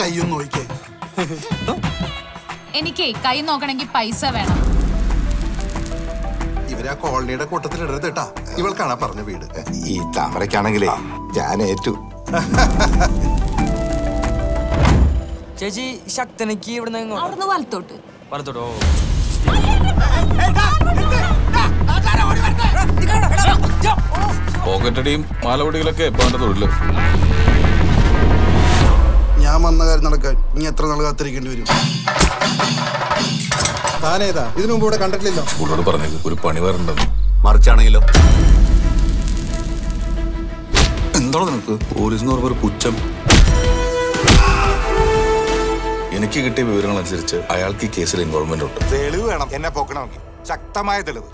കയ്യും നോക്കേ എനിക്ക് കൈ നോക്കണമെങ്കിൽ പൈസ വേണം. ഇവരെ ആ കോളനിയുടെ കൂട്ടത്തിൽ ഇടരുത് കേട്ടാ ഇവൾക്കാണ് പറഞ്ഞ വീട്. ഈ താമരക്കാണെങ്കിലേ ഞാൻ ഏറ്റു. ചേച്ചി ശക്തനക്ക് ഇവിടുന്ന്? അവിടുന്ന് വലത്തോട്ട്. വലത്തോട്ടോ പോക്കറ്റടിയും മാലവടികളൊക്കെ ഇപ്പൊ അവന്റെ തൊഴിൽ. വന്ന കാര്യം നടക്കാൻ ഇനി എത്ര നാൾ കാത്തിരിക്കേണ്ടി വരും? താനേതാ ഇതിനു മുമ്പ് ഇവിടെ കണ്ടിട്ടില്ലല്ലോ. സ്കൂളിനോട് പറഞ്ഞേക്ക് ഒരു പണി വരണ്ടെന്ന്. മറിച്ചാണെങ്കിലോ? എന്താണ് നിനക്ക്? പോലീസ് എന്ന് പറഞ്ഞ ഒരു പുച്ഛം. എനിക്ക് കിട്ടിയ വിവരങ്ങൾ അനുസരിച്ച് അയാൾക്ക് ഈ കേസിൽ ഇൻവോൾവ്മെന്റ് ഉണ്ട്. തെളിവ് വേണം എന്നെ പോക്കണമെങ്കിൽ. ശക്തമായ തെളിവ്.